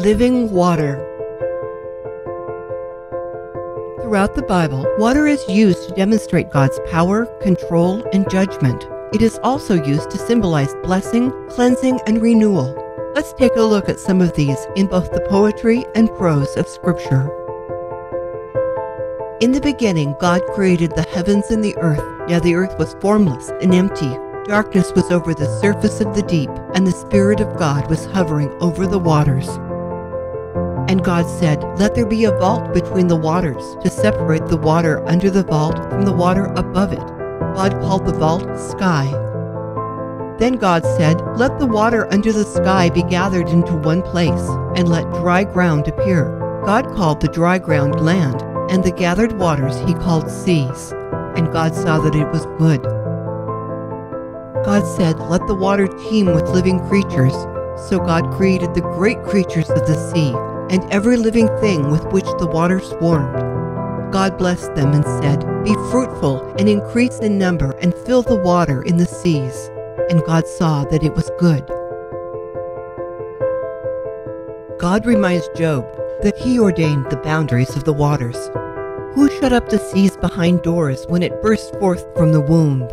Living water. Throughout the Bible, water is used to demonstrate God's power, control, and judgment. It is also used to symbolize blessing, cleansing, and renewal. Let's take a look at some of these in both the poetry and prose of Scripture. In the beginning, God created the heavens and the earth. Now the earth was formless and empty. Darkness was over the surface of the deep, and the Spirit of God was hovering over the waters. And God said, Let there be a vault between the waters to separate the water under the vault from the water above it. God called the vault sky. Then God said, Let the water under the sky be gathered into one place, and let dry ground appear. God called the dry ground land, and the gathered waters he called seas. And God saw that it was good. God said, Let the water teem with living creatures. So God created the great creatures of the sea, and every living thing with which the water swarmed. God blessed them and said, Be fruitful and increase in number and fill the water in the seas. And God saw that it was good. God reminds Job that he ordained the boundaries of the waters. Who shut up the seas behind doors when it burst forth from the womb?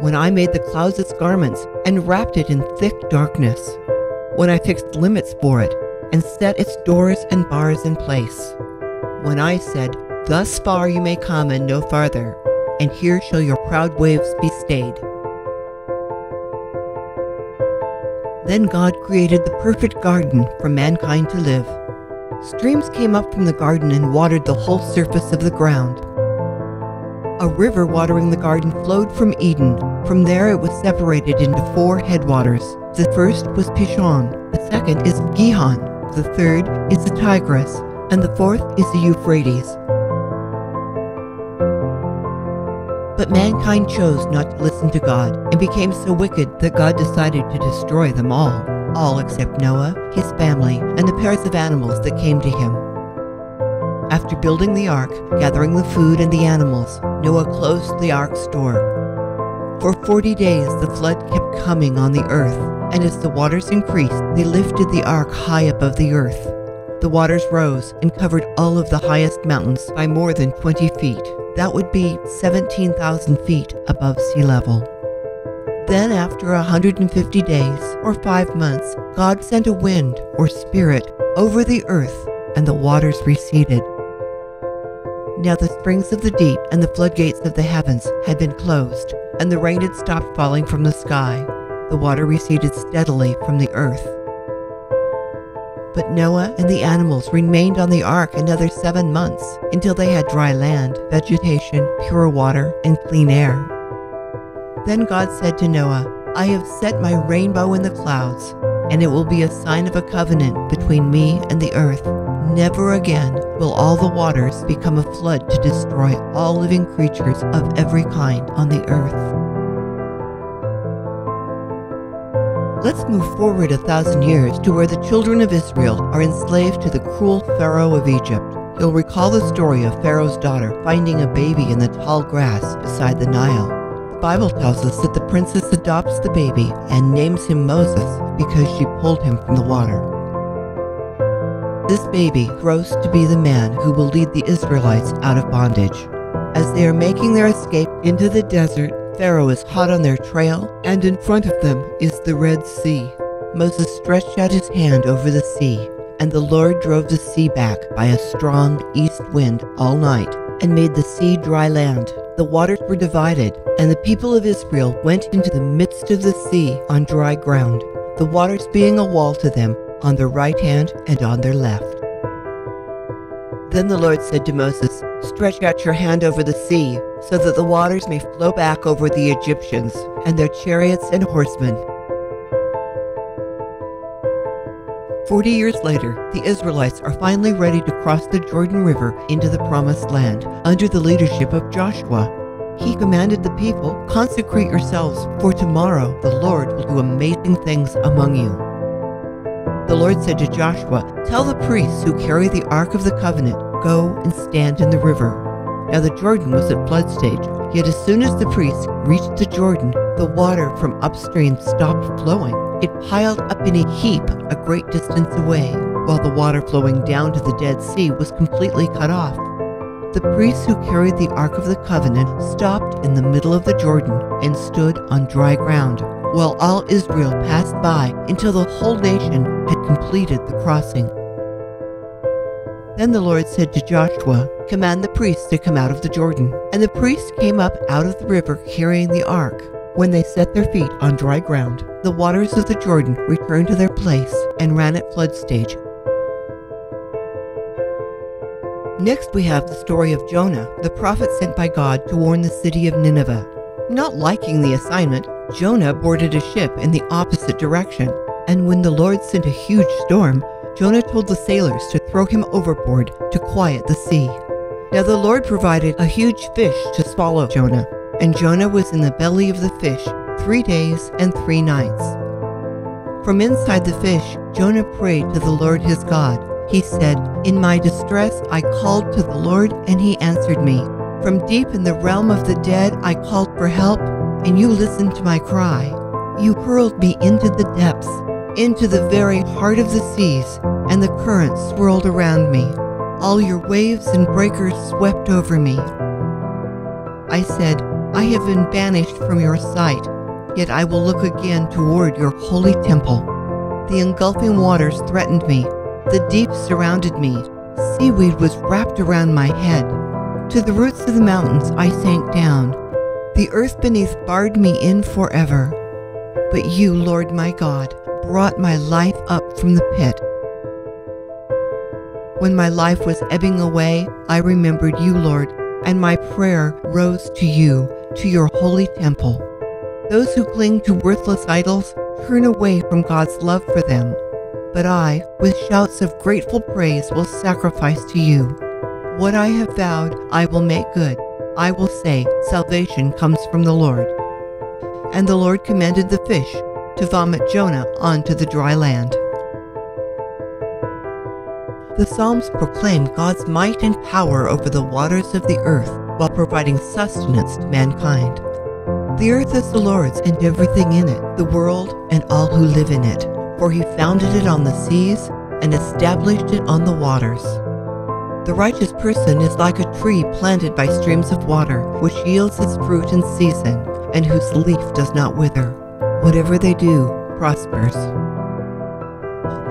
When I made the clouds its garments and wrapped it in thick darkness? When I fixed limits for it and set its doors and bars in place? When I said, Thus far you may come and no farther, and here shall your proud waves be stayed. Then God created the perfect garden for mankind to live. Streams came up from the garden and watered the whole surface of the ground. A river watering the garden flowed from Eden. From there it was separated into four headwaters. The first was Pishon, the second is Gihon, the third is the Tigris, and the fourth is the Euphrates. But mankind chose not to listen to God and became so wicked that God decided to destroy them all, all except Noah, his family, and the pairs of animals that came to him. After building the ark, gathering the food and the animals, Noah closed the ark's door. For forty days the flood kept coming on the earth, and as the waters increased, they lifted the ark high above the earth. The waters rose and covered all of the highest mountains by more than 20 feet. That would be 17,000 feet above sea level. Then, after 150 days, or five months, God sent a wind, or spirit, over the earth, and the waters receded. Now the springs of the deep and the floodgates of the heavens had been closed, and the rain had stopped falling from the sky. The water receded steadily from the earth. But Noah and the animals remained on the ark another seven months until they had dry land, vegetation, pure water, and clean air. Then God said to Noah, I have set my rainbow in the clouds, and it will be a sign of a covenant between me and the earth. Never again will all the waters become a flood to destroy all living creatures of every kind on the earth. Let's move forward a thousand years to where the children of Israel are enslaved to the cruel Pharaoh of Egypt. You'll recall the story of Pharaoh's daughter finding a baby in the tall grass beside the Nile. The Bible tells us that the princess adopts the baby and names him Moses because she pulled him from the water. This baby grows to be the man who will lead the Israelites out of bondage. As they are making their escape into the desert, Pharaoh is hot on their trail, and in front of them is the Red Sea. Moses stretched out his hand over the sea, and the Lord drove the sea back by a strong east wind all night, and made the sea dry land. The waters were divided, and the people of Israel went into the midst of the sea on dry ground, the waters being a wall to them on their right hand and on their left. Then the Lord said to Moses, Stretch out your hand over the sea, so that the waters may flow back over the Egyptians and their chariots and horsemen. Forty years later, the Israelites are finally ready to cross the Jordan River into the Promised Land under the leadership of Joshua. He commanded the people, Consecrate yourselves, for tomorrow the Lord will do amazing things among you. The Lord said to Joshua, Tell the priests who carry the Ark of the Covenant, Go and stand in the river. Now the Jordan was at flood stage, yet as soon as the priests reached the Jordan, the water from upstream stopped flowing. It piled up in a heap a great distance away. while the water flowing down to the Dead Sea was completely cut off. The priests who carried the Ark of the Covenant stopped in the middle of the Jordan and stood on dry ground, while all Israel passed by until the whole nation had completed the crossing. Then the Lord said to Joshua, Command the priests to come out of the Jordan. And the priests came up out of the river carrying the ark. When they set their feet on dry ground, the waters of the Jordan returned to their place and ran at flood stage. Next, we have the story of Jonah, the prophet sent by God to warn the city of Nineveh. Not liking the assignment, Jonah boarded a ship in the opposite direction, and when the Lord sent a huge storm, Jonah told the sailors to throw him overboard to quiet the sea. Now the Lord provided a huge fish to swallow Jonah, and Jonah was in the belly of the fish three days and three nights. From inside the fish, Jonah prayed to the Lord his God. He said, In my distress I called to the Lord, and he answered me. From deep in the realm of the dead I called for help, and you listened to my cry. You hurled me into the depths into the very heart of the seas, and the currents swirled around me. All your waves and breakers swept over me. I said, I have been banished from your sight, yet I will look again toward your holy temple. The engulfing waters threatened me, the deep surrounded me, seaweed was wrapped around my head. To the roots of the mountains I sank down. The earth beneath barred me in forever. But you, Lord my God, brought my life up from the pit. When my life was ebbing away, I remembered you, Lord, and my prayer rose to you, to your holy temple. Those who cling to worthless idols turn away from God's love for them. But I, with shouts of grateful praise, will sacrifice to you. What I have vowed, I will make good. I will say, Salvation comes from the Lord. And the Lord commanded the fish to vomit Jonah onto the dry land. The Psalms proclaim God's might and power over the waters of the earth while providing sustenance to mankind. The earth is the Lord's and everything in it, the world and all who live in it, for he founded it on the seas and established it on the waters. The righteous person is like a tree planted by streams of water, which yields its fruit in season, and whose leaf does not wither. Whatever they do prospers.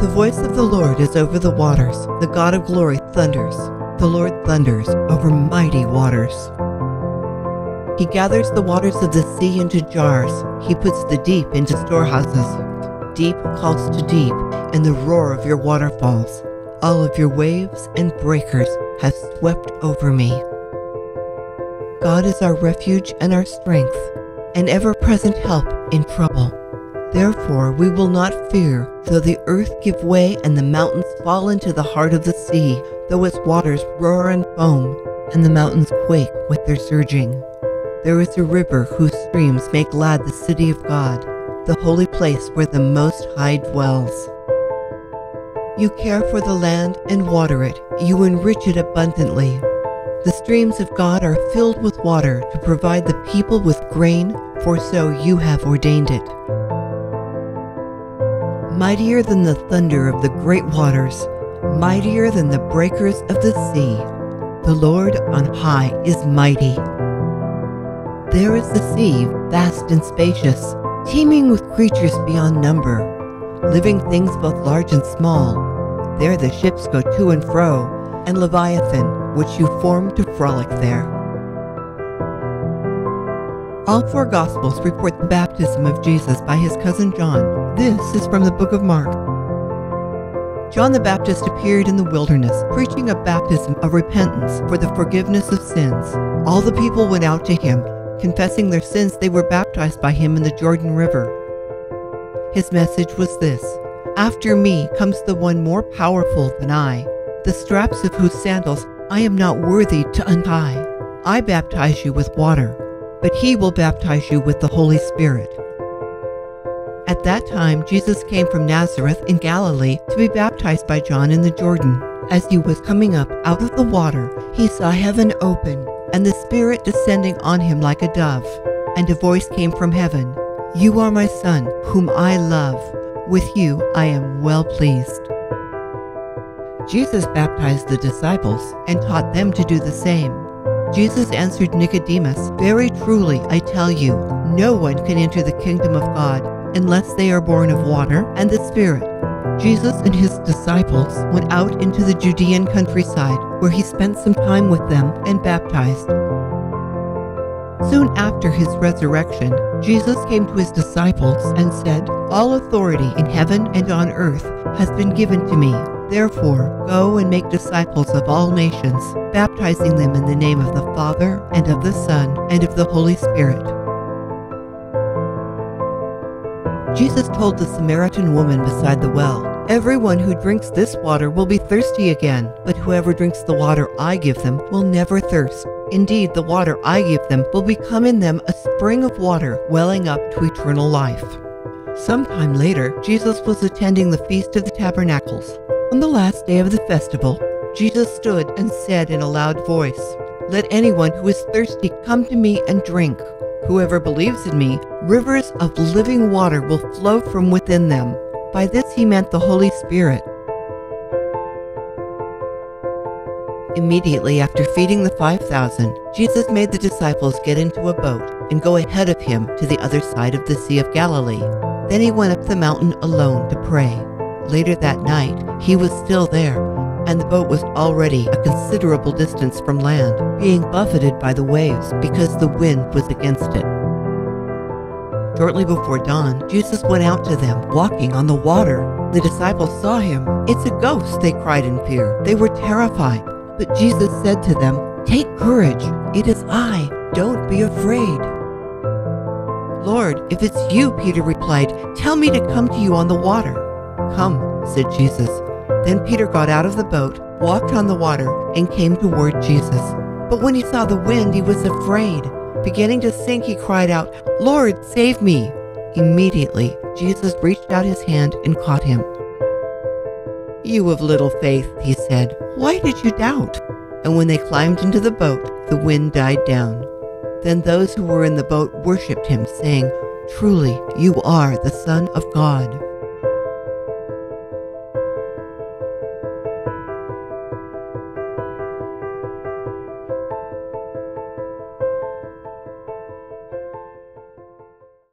The voice of the Lord is over the waters. The God of glory thunders. The Lord thunders over mighty waters. He gathers the waters of the sea into jars. He puts the deep into storehouses. Deep calls to deep in the roar of your waterfalls. All of your waves and breakers have swept over me. God is our refuge and our strength, an ever present help in trouble. Therefore we will not fear, though the earth give way and the mountains fall into the heart of the sea, though its waters roar and foam, and the mountains quake with their surging. There is a river whose streams make glad the city of God, the holy place where the Most High dwells. You care for the land and water it, you enrich it abundantly. The streams of God are filled with water to provide the people with grain, for so you have ordained it. Mightier than the thunder of the great waters, mightier than the breakers of the sea, the Lord on high is mighty. There is the sea, vast and spacious, teeming with creatures beyond number, living things both large and small. There the ships go to and fro, and Leviathan, which you formed to frolic there. All four Gospels report the baptism of Jesus by his cousin John. This is from the book of Mark. John the Baptist appeared in the wilderness, preaching a baptism of repentance for the forgiveness of sins. All the people went out to him, confessing their sins. They were baptized by him in the Jordan River. His message was this After me comes the one more powerful than I, the straps of whose sandals I am not worthy to untie. I baptize you with water, but he will baptize you with the Holy Spirit. At that time, Jesus came from Nazareth in Galilee to be baptized by John in the Jordan. As he was coming up out of the water, he saw heaven open, and the Spirit descending on him like a dove. And a voice came from heaven You are my Son, whom I love. With you I am well pleased. Jesus baptized the disciples and taught them to do the same. Jesus answered Nicodemus, Very truly, I tell you, no one can enter the kingdom of God unless they are born of water and the Spirit. Jesus and his disciples went out into the Judean countryside, where he spent some time with them and baptized. Soon after his resurrection, Jesus came to his disciples and said, All authority in heaven and on earth has been given to me. Therefore, go and make disciples of all nations, baptizing them in the name of the Father, and of the Son, and of the Holy Spirit. Jesus told the Samaritan woman beside the well, Everyone who drinks this water will be thirsty again, but whoever drinks the water I give them will never thirst. Indeed, the water I give them will become in them a spring of water welling up to eternal life. Sometime later, Jesus was attending the Feast of the Tabernacles. On the last day of the festival, Jesus stood and said in a loud voice, Let anyone who is thirsty come to me and drink. Whoever believes in me, rivers of living water will flow from within them. By this he meant the Holy Spirit. Immediately after feeding the 5,000, Jesus made the disciples get into a boat and go ahead of him to the other side of the Sea of Galilee. Then he went up the mountain alone to pray. Later that night, he was still there, and the boat was already a considerable distance from land, being buffeted by the waves because the wind was against it. Shortly before dawn, Jesus went out to them, walking on the water. The disciples saw him. It's a ghost, they cried in fear. They were terrified. But Jesus said to them, Take courage, it is I, don't be afraid. Lord, if it's you, Peter replied, tell me to come to you on the water. Come, said Jesus. Then Peter got out of the boat, walked on the water, and came toward Jesus. But when he saw the wind, he was afraid. Beginning to sink, he cried out, Lord, save me! Immediately, Jesus reached out his hand and caught him. You of little faith, he said, why did you doubt? And when they climbed into the boat, the wind died down. Then those who were in the boat worshipped him, saying, Truly, you are the Son of God.